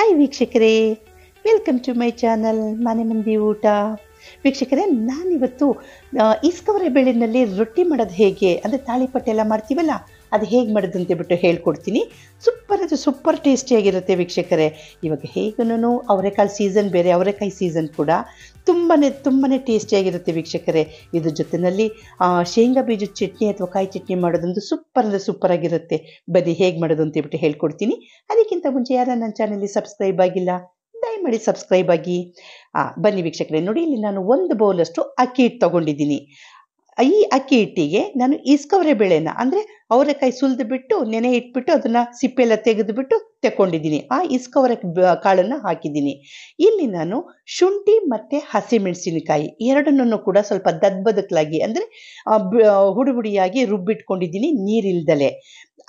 Hi ವೀಕ್ಷಕರೇ welcome to my channel ಮನೆ ಮಂದಿ ಊಟ. ವೀಕ್ಷಕರೇ, ನಾನಿವತ್ತು ಇಸ್ಕವರ ಬೇಳೆನಲ್ಲಿ ರೊಟ್ಟಿ ಮಾಡೋದು ಹೇಗೆ? ಅಂದರೆ ತಾಳಿಪಟ್ಟೆ ಎಲ್ಲ ಮಾಡ್ತೀವಲ್ಲ, ಅದು ಹೇಗೆ ಮಾಡೋದು ಅಂತ ಬಿಟ್ಟು ಹೇಳ್ಕೊಡ್ತೀನಿ. ಸೂಪರ್ ಅದು ಸೂಪರ್ ಟೇಸ್ಟಿಯಾಗಿರುತ್ತೆ ವೀಕ್ಷಕರೇ. ಇವಾಗ ಹೇಗೂ ಅವರೆಕಾಳು ಸೀಸನ್ ಬೇರೆ, ಅವರೆಕಾಯಿ ಸೀಸನ್ ಕೂಡ ತುಂಬಾ ತುಂಬಾ ಟೇಸ್ಟಿಯಾಗಿರುತ್ತೆ ವೀಕ್ಷಕರೇ. ಇದ್ರ ಜೊತೆಯಲ್ಲಿ ಶೇಂಗಾ ಬೀಜದ ಚಟ್ನಿ ಅಥವಾ ಕಾಯಿ ಚಟ್ನಿ ಮಾಡೋದೊಂದು ಸೂಪರ್ ಅಂದರೆ ಸೂಪರ್ ಆಗಿರುತ್ತೆ. ಬನ್ನಿ, ಹೇಗೆ ಮಾಡೋದು ಅಂತ ಹೇಳ್ಬಿಟ್ಟು ಹೇಳ್ಕೊಡ್ತೀನಿ. ಅದಕ್ಕಿಂತ ಮುಂಚೆ ಯಾರು ನನ್ನ ಚಾನಲ್ಲಿ ಸಬ್ಸ್ಕ್ರೈಬ್ ಆಗಿಲ್ಲ ದಯಮಾಡಿ ಸಬ್ಸ್ಕ್ರೈಬ್ ಆಗಿ. ಬನ್ನಿ ವೀಕ್ಷಕರೇ, ನೋಡಿ, ಇಲ್ಲಿ ನಾನು ಒಂದು ಬೌಲಷ್ಟು ಅಕ್ಕಿ ಹಿಟ್ಟು ತಗೊಂಡಿದ್ದೀನಿ. ಈ ಅಕ್ಕಿ ಹಿಟ್ಟಿಗೆ ನಾನು ಇಸ್ಕವರೆ ಬೇಳೆನ, ಅಂದರೆ ಅವರೆಕಾಯಿ ಸುಲಿದು ಬಿಟ್ಟು ನೆನೆ ಇಟ್ಬಿಟ್ಟು, ಅದನ್ನು ಸಿಪ್ಪೆಲ್ಲ ತೆಗೆದುಬಿಟ್ಟು ತೆಕ್ಕೊಂಡಿದ್ದೀನಿ. ಆ ಇಸ್ಕವರೆ ಕಾಳನ್ನು ಹಾಕಿದ್ದೀನಿ. ಇಲ್ಲಿ ನಾನು ಶುಂಠಿ ಮತ್ತು ಹಸಿಮೆಣಸಿನಕಾಯಿ ಎರಡನ್ನೂ ಕೂಡ ಸ್ವಲ್ಪ ದದ್ಬದಕ್ಲಾಗಿ ಅಂದರೆ ಹುಡುಬುಡಿಯಾಗಿ ರುಬ್ಬಿಟ್ಕೊಂಡಿದ್ದೀನಿ ನೀರಿಲ್ದಲೆ.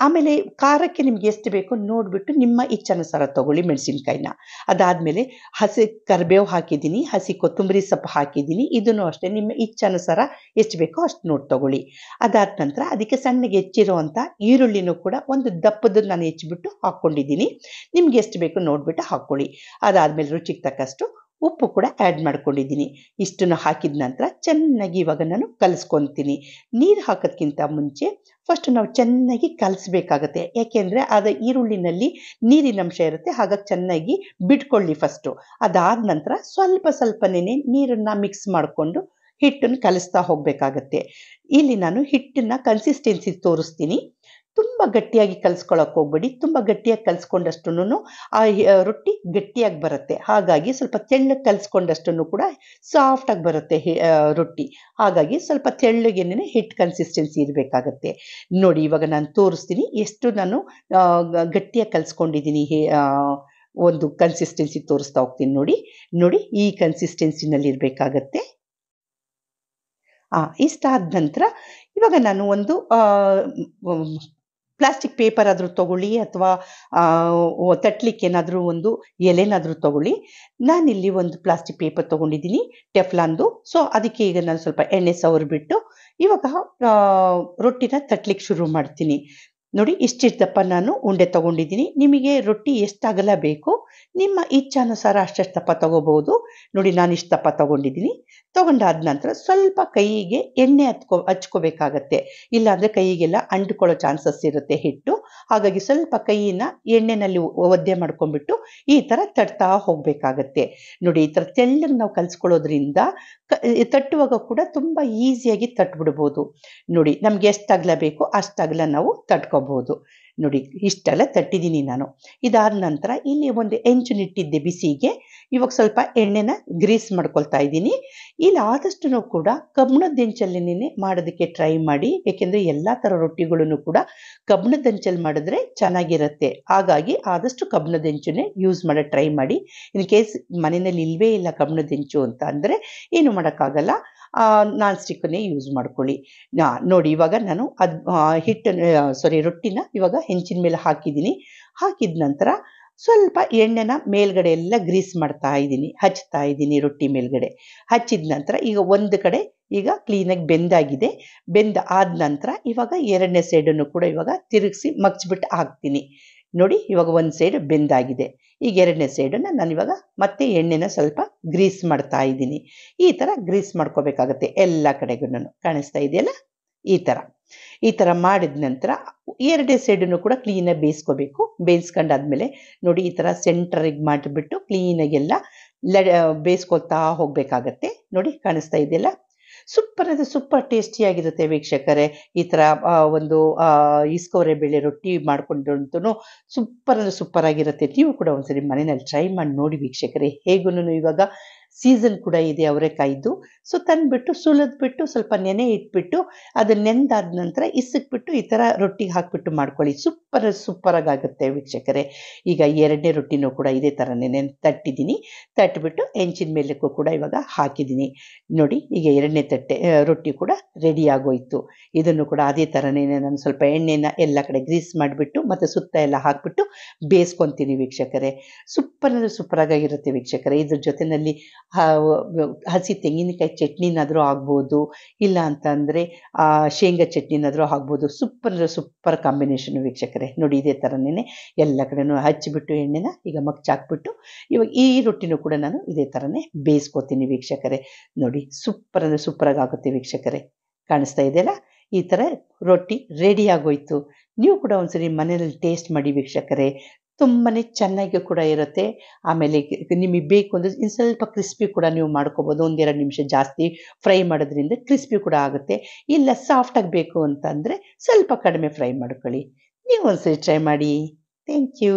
ಆಮೇಲೆ ಖಾರಕ್ಕೆ ನಿಮ್ಗೆ ಎಷ್ಟು ಬೇಕೋ ನೋಡಿಬಿಟ್ಟು ನಿಮ್ಮ ಇಚ್ಛಾನುಸಾರ ತಗೊಳ್ಳಿ ಮೆಣಸಿನ್ಕಾಯಿನ. ಅದಾದಮೇಲೆ ಹಸಿ ಕರಿಬೇವು ಹಾಕಿದ್ದೀನಿ, ಹಸಿ ಕೊತ್ತಂಬರಿ ಸೊಪ್ಪು ಹಾಕಿದ್ದೀನಿ, ಇದನ್ನು ಅಷ್ಟೇ ನಿಮ್ಮ ಇಚ್ಛಾನುಸಾರ ಎಷ್ಟು ಬೇಕೋ ಅಷ್ಟು ನೋಡಿ ತಗೊಳ್ಳಿ. ಅದಾದ ನಂತರ ಅದಕ್ಕೆ ಸಣ್ಣಗೆ ಹೆಚ್ಚಿರುವಂಥ ಈರುಳ್ಳಿನೂ ಕೂಡ ಒಂದು ದಪ್ಪದ ನಾನು ಹೆಚ್ಚಿಬಿಟ್ಟು ಹಾಕ್ಕೊಂಡಿದ್ದೀನಿ. ನಿಮ್ಗೆ ಎಷ್ಟು ಬೇಕೋ ನೋಡಿಬಿಟ್ಟು ಹಾಕ್ಕೊಳ್ಳಿ. ಅದಾದಮೇಲೆ ರುಚಿಗೆ ತಕ್ಕಷ್ಟು ಉಪ್ಪು ಕೂಡ ಆ್ಯಡ್ ಮಾಡ್ಕೊಂಡಿದ್ದೀನಿ. ಇಷ್ಟನ್ನು ಹಾಕಿದ ನಂತರ ಚೆನ್ನಾಗಿ ಇವಾಗ ನಾನು ಕಲಿಸ್ಕೊತೀನಿ. ನೀರು ಹಾಕೋದ್ಕಿಂತ ಮುಂಚೆ ಫಸ್ಟ್ ನಾವು ಚೆನ್ನಾಗಿ ಕಲಿಸ್ಬೇಕಾಗತ್ತೆ. ಯಾಕೆಂದರೆ ಅದು ಈರುಳ್ಳಿನಲ್ಲಿ ನೀರಿನ ಅಂಶ ಇರುತ್ತೆ. ಹಾಗಾಗಿ ಚೆನ್ನಾಗಿ ಬಿಟ್ಕೊಳ್ಳಿ ಫಸ್ಟು ಅದಾದ ನಂತರ ಸ್ವಲ್ಪ ಸ್ವಲ್ಪನೇ ನೀರನ್ನು ಮಿಕ್ಸ್ ಮಾಡಿಕೊಂಡು ಹಿಟ್ಟನ್ನು ಕಲಿಸ್ತಾ ಹೋಗಬೇಕಾಗತ್ತೆ. ಇಲ್ಲಿ ನಾನು ಹಿಟ್ಟನ್ನು ಕನ್ಸಿಸ್ಟೆನ್ಸಿ ತೋರಿಸ್ತೀನಿ. ತುಂಬ ಗಟ್ಟಿಯಾಗಿ ಕಲಿಸ್ಕೊಳಕ್ಕೆ ಹೋಗ್ಬೇಡಿ. ತುಂಬ ಗಟ್ಟಿಯಾಗಿ ಕಲಿಸ್ಕೊಂಡಷ್ಟು ಆ ರೊಟ್ಟಿ ಗಟ್ಟಿಯಾಗಿ ಬರುತ್ತೆ. ಹಾಗಾಗಿ ಸ್ವಲ್ಪ ತೆಳ್ಳಗೆ ಕಲಿಸ್ಕೊಂಡಷ್ಟು ಕೂಡ ಸಾಫ್ಟಾಗಿ ಬರುತ್ತೆ ರೊಟ್ಟಿ. ಹಾಗಾಗಿ ಸ್ವಲ್ಪ ತೆಳ್ಳಗೆನೇ ಹಿಟ್ಟು ಕನ್ಸಿಸ್ಟೆನ್ಸಿ ಇರಬೇಕಾಗತ್ತೆ. ನೋಡಿ ಇವಾಗ ನಾನು ತೋರಿಸ್ತೀನಿ ಎಷ್ಟು ನಾನು ಗಟ್ಟಿಯಾಗಿ ಕಲಿಸ್ಕೊಂಡಿದ್ದೀನಿ ಒಂದು ಕನ್ಸಿಸ್ಟೆನ್ಸಿ ತೋರಿಸ್ತಾ ಹೋಗ್ತೀನಿ ನೋಡಿ. ನೋಡಿ ಈ ಕನ್ಸಿಸ್ಟೆನ್ಸಿನಲ್ಲಿ ಇರಬೇಕಾಗತ್ತೆ. ಆ, ಇಷ್ಟಾದ ನಂತರ ಇವಾಗ ನಾನು ಒಂದು ಪ್ಲಾಸ್ಟಿಕ್ ಪೇಪರ್ ಆದರೂ ತಗೊಳ್ಳಿ ಅಥವಾ ತಟ್ಲಿಕ್ಕೆ ಏನಾದರೂ ಒಂದು ಎಲೆನಾದರೂ ತಗೊಳ್ಳಿ. ನಾನಿಲ್ಲಿ ಒಂದು ಪ್ಲಾಸ್ಟಿಕ್ ಪೇಪರ್ ತೊಗೊಂಡಿದ್ದೀನಿ, ಟೆಫ್ಲಾನ್ದು. ಸೊ, ಅದಕ್ಕೆ ಈಗ ನಾನು ಸ್ವಲ್ಪ ಎಣ್ಣೆ ಸವರ್ಬಿಟ್ಟು ಇವಾಗ ರೊಟ್ಟಿನ ತಟ್ಟಲಿಕ್ಕೆ ಶುರು ಮಾಡ್ತೀನಿ. ನೋಡಿ, ಇಷ್ಟಿಷ್ಟಪ್ಪ ನಾನು ಉಂಡೆ ತಗೊಂಡಿದ್ದೀನಿ. ನಿಮಗೆ ರೊಟ್ಟಿ ಎಷ್ಟು ಬೇಕು, ನಿಮ್ಮ ಇಚ್ಛಾನುಸಾರ ಅಷ್ಟಷ್ಟು ದಪ್ಪ ತಗೋಬಹುದು. ನೋಡಿ, ನಾನು ಇಷ್ಟಪ್ಪ ದಪ್ಪ ತಗೊಂಡಿದ್ದೀನಿ. ತಗೊಂಡಾದ ನಂತರ ಸ್ವಲ್ಪ ಕೈಗೆ ಎಣ್ಣೆ ಹತ್ಕೊ, ಹಚ್ಕೋಬೇಕಾಗತ್ತೆ. ಇಲ್ಲಾಂದರೆ ಕೈಗೆಲ್ಲ ಅಂಟ್ಕೊಳ್ಳೋ ಚಾನ್ಸಸ್ ಇರುತ್ತೆ ಹಿಟ್ಟು. ಹಾಗಾಗಿ ಸ್ವಲ್ಪ ಕೈಯಿನ ಎಣ್ಣೆನಲ್ಲಿ ಒದ್ದೆ ಮಾಡ್ಕೊಂಡ್ಬಿಟ್ಟು ಈ ಥರ ತಟ್ತಾ ಹೋಗಬೇಕಾಗತ್ತೆ. ನೋಡಿ, ಈ ಥರ ತೆಳ್ಳಗೆ ನಾವು ಕಲಿಸ್ಕೊಳ್ಳೋದ್ರಿಂದ ತಟ್ಟುವಾಗ ಕೂಡ ತುಂಬ ಈಸಿಯಾಗಿ ತಟ್ಬಿಡ್ಬೋದು. ನೋಡಿ, ನಮ್ಗೆ ಎಷ್ಟು ಅಗಲ ಬೇಕೋ ಅಷ್ಟು ಅಗಲ ನಾವು ತಟ್ಕೋಬಹುದು ನೋಡಿ, ಇಷ್ಟೆಲ್ಲ ತಟ್ಟಿದ್ದೀನಿ ನಾನು. ಇದಾದ ನಂತರ ಇಲ್ಲಿ ಒಂದು ಹೆಂಚುನಿಟ್ಟಿದ್ದೆ ಬಿಸಿಗೆ. ಇವಾಗ ಸ್ವಲ್ಪ ಎಣ್ಣೆನ ಗ್ರೀಸ್ ಮಾಡ್ಕೊಳ್ತಾ ಇದ್ದೀನಿ. ಇಲ್ಲಿ ಆದಷ್ಟು ಕೂಡ ಕಬ್ಬಿಣದ ಹೆಂಚಲ್ಲಿನೇ ಮಾಡೋದಕ್ಕೆ ಟ್ರೈ ಮಾಡಿ. ಏಕೆಂದರೆ ಎಲ್ಲ ಥರ ರೊಟ್ಟಿಗಳನ್ನು ಕೂಡ ಕಬ್ಬಿಣದ ಹೆಂಚಲ್ಲಿ ಮಾಡಿದ್ರೆ ಚೆನ್ನಾಗಿರುತ್ತೆ. ಹಾಗಾಗಿ ಆದಷ್ಟು ಕಬ್ಬಿಣದ ಹೆಂಚನ್ನೇ ಯೂಸ್ ಮಾಡೋ ಟ್ರೈ ಮಾಡಿ. ಇನ್ ಕೇಸ್ ಮನೆಯಲ್ಲಿ ಇಲ್ಲವೇ ಇಲ್ಲ ಕಬ್ಬಿಣದ ಹೆಂಚು ಅಂತ ಅಂದರೆ ಏನು ಮಾಡೋಕ್ಕಾಗಲ್ಲ. ನಾನ್ ಸ್ಟಿಕ್ಕನ್ನೇ ಯೂಸ್ ಮಾಡ್ಕೊಳ್ಳಿ. ನೋಡಿ, ಇವಾಗ ನಾನು ಅದು ಹಿಟ್ಟನ್ನು ಸಾರಿ ರೊಟ್ಟಿನ ಇವಾಗ ಹೆಂಚಿನ ಮೇಲೆ ಹಾಕಿದ್ದೀನಿ. ಹಾಕಿದ ನಂತರ ಸ್ವಲ್ಪ ಎಣ್ಣೆನ ಮೇಲ್ಗಡೆ ಎಲ್ಲ ಗ್ರೀಸ್ ಮಾಡ್ತಾ ಇದ್ದೀನಿ ಹಚ್ತಾ ಇದ್ದೀನಿ ರೊಟ್ಟಿ ಮೇಲ್ಗಡೆ. ಹಚ್ಚಿದ ನಂತರ ಈಗ ಒಂದು ಕಡೆ ಈಗ ಕ್ಲೀನಾಗಿ ಬೆಂದಾಗಿದೆ. ಬೆಂದ ಆದ ನಂತರ ಇವಾಗ ಎರಡನೇ ಸೈಡನ್ನು ಕೂಡ ಇವಾಗ ತಿರುಗಿಸಿ ಮಗ್ಚ್ಬಿಟ್ಟು ಹಾಕ್ತೀನಿ. ನೋಡಿ, ಇವಾಗ ಒಂದು ಸೈಡ್ ಬೆಂದಾಗಿದೆ. ಈಗ ಎರಡನೇ ಸೈಡನ್ನು ನಾನು ಇವಾಗ ಮತ್ತೆ ಎಣ್ಣೆನ ಸ್ವಲ್ಪ ಗ್ರೀಸ್ ಮಾಡ್ತಾ ಇದ್ದೀನಿ. ಈ ಥರ ಗ್ರೀಸ್ ಮಾಡ್ಕೋಬೇಕಾಗತ್ತೆ ಎಲ್ಲ ಕಡೆಗೂ ಕಾಣಿಸ್ತಾ ಇದೆಯಲ್ಲ? ಈ ಥರ ಈ ಥರ ಮಾಡಿದ ನಂತರ ಎರಡೇ ಸೈಡನ್ನು ಕೂಡ ಕ್ಲೀನಾಗಿ ಬೇಯಿಸ್ಕೋಬೇಕು. ಬೇಯಿಸ್ಕೊಂಡಾದ್ಮೇಲೆ ನೋಡಿ ಈ ಥರ ಸೆಂಟ್ರಿಗೆ ಮಾಡಿಬಿಟ್ಟು ಕ್ಲೀನಾಗೆಲ್ಲ ಲ ಬೇಯಿಸ್ಕೊಳ್ತಾ ಹೋಗಬೇಕಾಗತ್ತೆ. ನೋಡಿ ಕಾಣಿಸ್ತಾ ಇದೆಯಲ್ಲ? ಸೂಪರ್ ಅಂದ್ರೆ ಸೂಪರ್ ಟೇಸ್ಟಿಯಾಗಿರುತ್ತೆ ವೀಕ್ಷಕರೇ. ಈ ಥರ ಒಂದು ಈಸ್ಕೋರೆ ಬೇಳೆ ರೊಟ್ಟಿ ಮಾಡ್ಕೊಂಡಂತೂ ಸೂಪರ್ ಅಂದರೆ ಸೂಪರ್ ಆಗಿರುತ್ತೆ. ನೀವು ಕೂಡ ಒಂದ್ಸರಿ ಮನೆಯಲ್ಲಿ ಟ್ರೈ ಮಾಡಿ ನೋಡಿ ವೀಕ್ಷಕರೇ. ಹೇಗೂ ಇವಾಗ ಸೀಸನ್ ಕೂಡ ಇದೆ ಅವರೆಕಾಯ್ದು ಸೊ ತಂದುಬಿಟ್ಟು ಸುಲಿದ್ಬಿಟ್ಟು ಸ್ವಲ್ಪ ನೆನೆ ಇಟ್ಬಿಟ್ಟು ಅದು ನೆಂದಾದ ನಂತರ ಇಸಕ್ಬಿಟ್ಟು ಈ ಥರ ರೊಟ್ಟಿಗೆ ಹಾಕ್ಬಿಟ್ಟು ಮಾಡ್ಕೊಳ್ಳಿ. ಸೂಪರ್ ಆಗುತ್ತೆ ವೀಕ್ಷಕರೇ. ಈಗ ಎರಡನೇ ರೊಟ್ಟಿನೂ ಕೂಡ ಇದೇ ಥರ ನೆನೆ, ತಟ್ಟಿದ್ದೀನಿ. ತಟ್ಟಿಬಿಟ್ಟು ಹೆಂಚಿನ ಮೇಲಕ್ಕೂ ಕೂಡ ಇವಾಗ ಹಾಕಿದ್ದೀನಿ. ನೋಡಿ, ಈಗ ಎರಡನೇ ತಟ್ಟೆ ರೊಟ್ಟಿ ಕೂಡ ರೆಡಿ ಆಗೋಯ್ತು. ಇದನ್ನು ಕೂಡ ಅದೇ ಥರನೇ ನಾನು ಸ್ವಲ್ಪ ಎಣ್ಣೆನ ಎಲ್ಲ ಕಡೆ ಗ್ರೀಸ್ ಮಾಡಿಬಿಟ್ಟು ಮತ್ತು ಸುತ್ತ ಎಲ್ಲ ಹಾಕ್ಬಿಟ್ಟು ಬೇಯಿಸ್ಕೊತೀನಿ ವೀಕ್ಷಕರೇ. ಸೂಪರ್ ಅಂದರೆ ಸೂಪರಾಗಿರುತ್ತೆ ವೀಕ್ಷಕರೇ. ಇದ್ರ ಜೊತೆಯಲ್ಲಿ ಹಸಿ ತೆಂಗಿನಕಾಯಿ ಚಟ್ನಿನಾದರೂ ಆಗ್ಬೋದು, ಇಲ್ಲ ಅಂತಂದರೆ ಶೇಂಗಾ ಚಟ್ನಿನಾದರೂ ಆಗ್ಬೋದು. ಸೂಪರ್ ಸೂಪರ್ ಕಾಂಬಿನೇಷನ್ ವೀಕ್ಷಕರೇ. ನೋಡಿ, ಇದೇ ಥರನೇ ಎಲ್ಲ ಕಡೆನೂ ಹಚ್ಚಿಬಿಟ್ಟು ಎಣ್ಣೆನ ಈಗ ಮಗ್ಚಾಕ್ಬಿಟ್ಟು ಇವಾಗ ಈ ರೊಟ್ಟಿನೂ ಕೂಡ ನಾನು ಇದೇ ಥರನೇ ಬೇಯಿಸ್ಕೊತೀನಿ ವೀಕ್ಷಕರೇ. ನೋಡಿ ಸೂಪರ್ ಅಂದರೆ ಸೂಪರಾಗಿ ಆಗುತ್ತೆ ವೀಕ್ಷಕರೇ. ಕಾಣಿಸ್ತಾ ಇದೆಯಲ್ಲ ಈ ಥರ ರೊಟ್ಟಿ ರೆಡಿ ಆಗೋಯ್ತು. ನೀವು ಕೂಡ ಒಂದ್ಸರಿ ಮನೆಯಲ್ಲಿ ಟೇಸ್ಟ್ ಮಾಡಿ ವೀಕ್ಷಕರೇ. ತುಂಬಾ ಚೆನ್ನಾಗಿ ಕೂಡ ಇರುತ್ತೆ. ಆಮೇಲೆ ನಿಮಗೆ ಬೇಕು ಅಂದರೆ ಇನ್ನು ಸ್ವಲ್ಪ ಕ್ರಿಸ್ಪಿ ಕೂಡ ನೀವು ಮಾಡ್ಕೋಬೋದು. ಒಂದೆರಡು ನಿಮಿಷ ಜಾಸ್ತಿ ಫ್ರೈ ಮಾಡೋದ್ರಿಂದ ಕ್ರಿಸ್ಪಿ ಕೂಡ ಆಗುತ್ತೆ. ಇಲ್ಲ ಸಾಫ್ಟಾಗಿ ಬೇಕು ಅಂತಂದರೆ ಸ್ವಲ್ಪ ಕಡಿಮೆ ಫ್ರೈ ಮಾಡ್ಕೊಳ್ಳಿ. ನೀವು ಒಂದ್ಸರಿ ಟ್ರೈ ಮಾಡಿ. Thank you